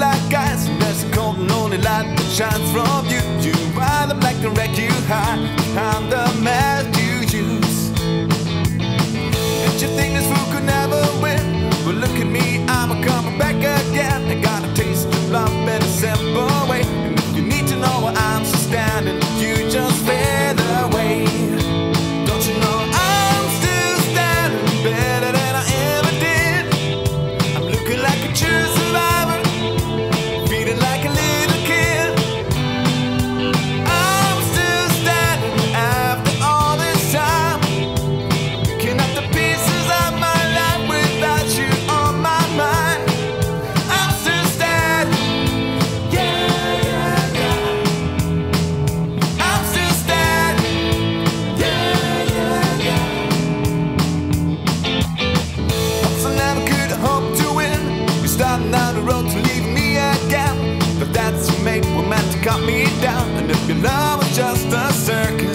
like ice, and there's a cold and lonely light that shines from you. You are the black a wreck you high. I'm the magic. down the road to leave me again. But that's what we're meant to cut me down. And if your love was just a circus.